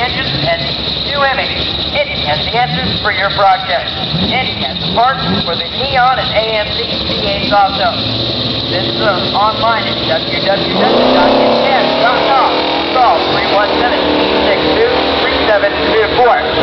engines and new images. It has the answers for your project. It has parts for the Neon and AMC CAs also. This is online at www.intent.com. Call 317 662 3724.